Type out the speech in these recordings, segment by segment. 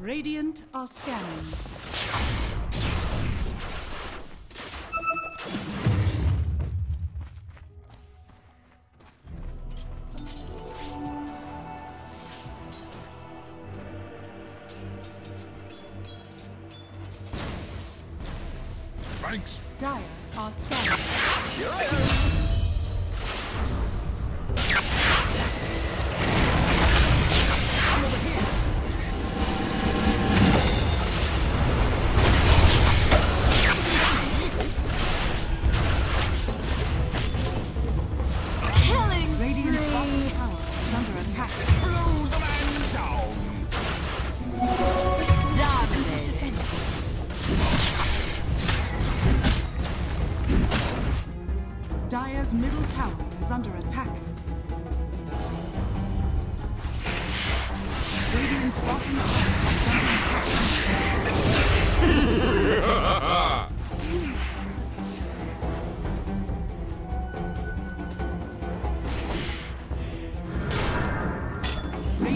Radiant are scanning. Thanks. Dire are scanning.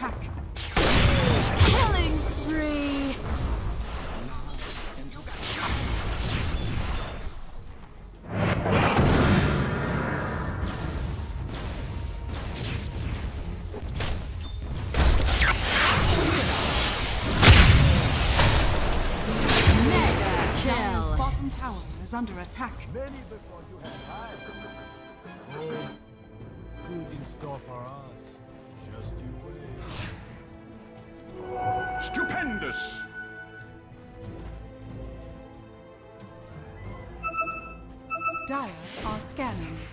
Attack. Killing spree! Mega Dire's kill! bottom tower is under attack. Many before you had time. Oh, good in store for us. Dire are scanning.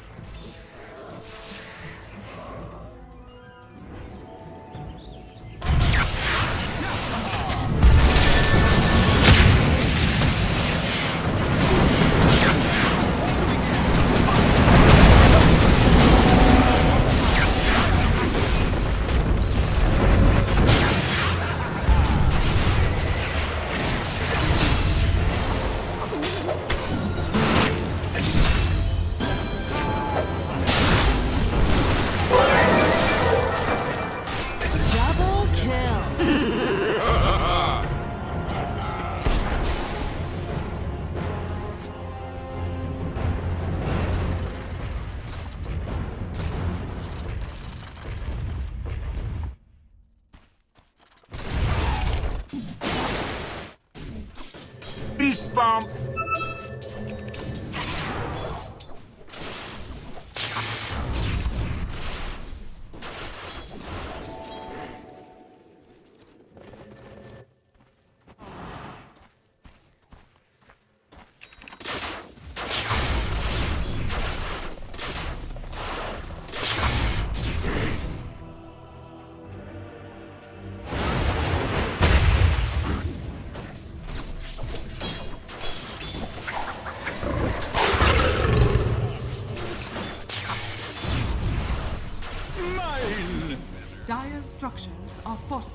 are fought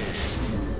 Nice.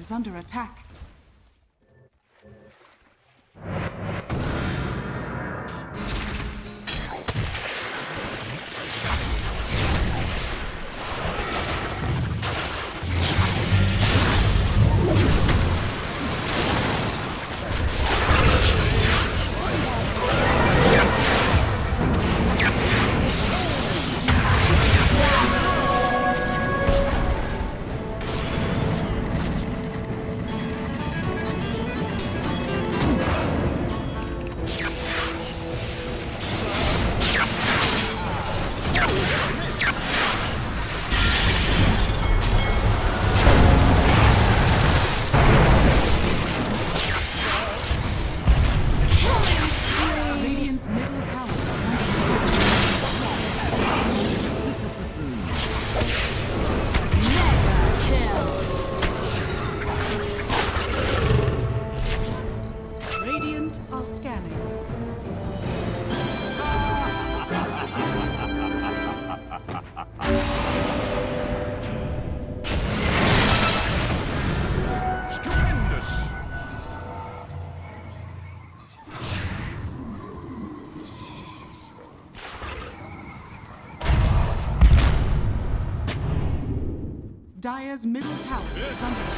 is under attack. Middle tower.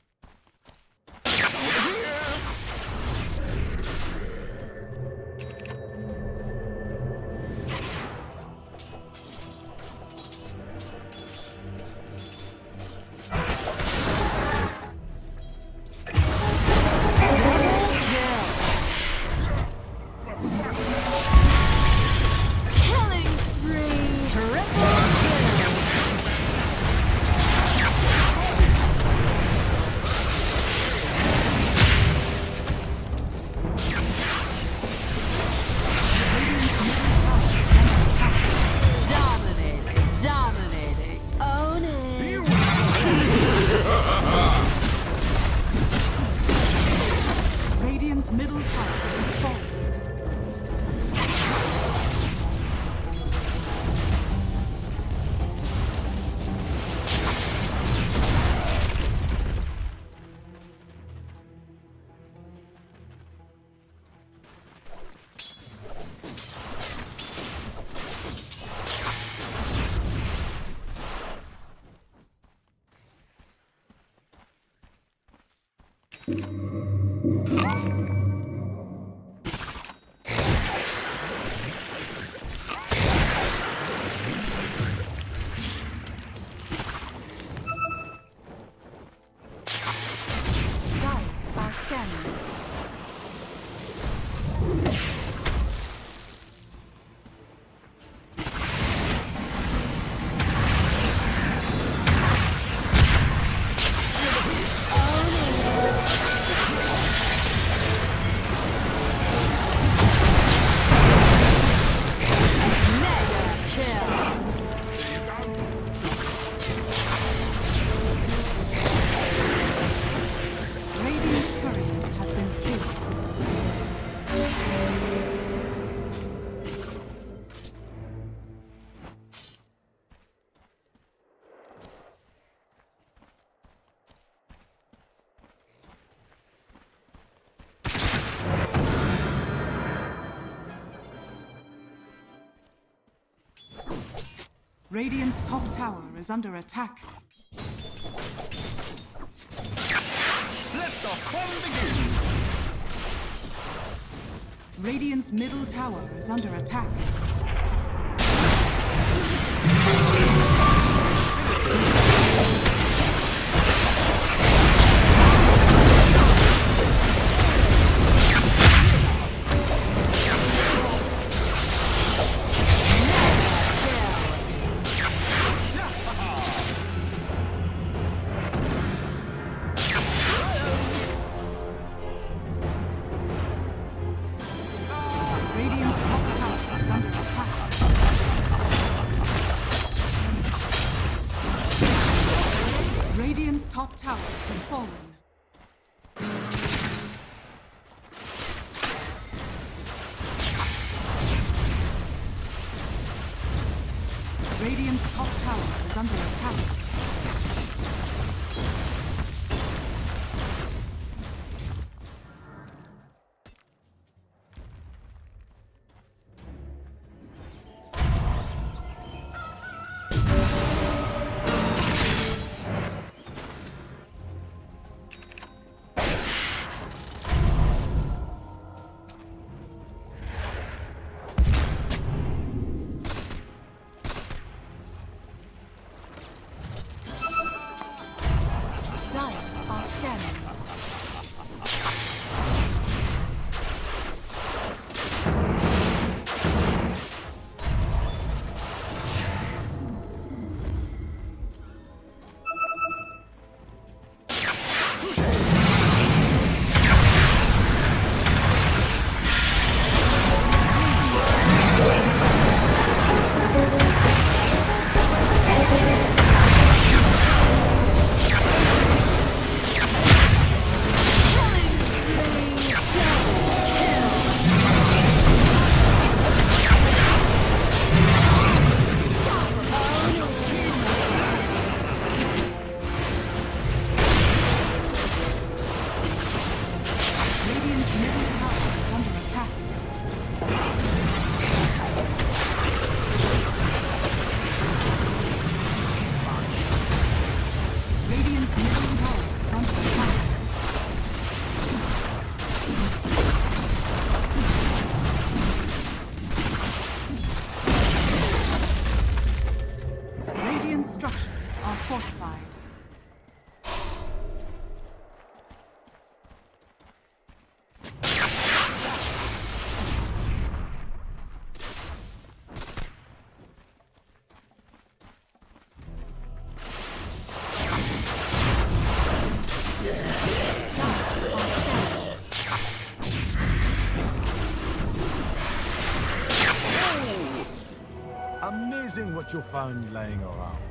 Radiant's top tower is under attack. Let the fun begin! Radiant's middle tower is under attack. Tower is Radiant's what you'll find laying around.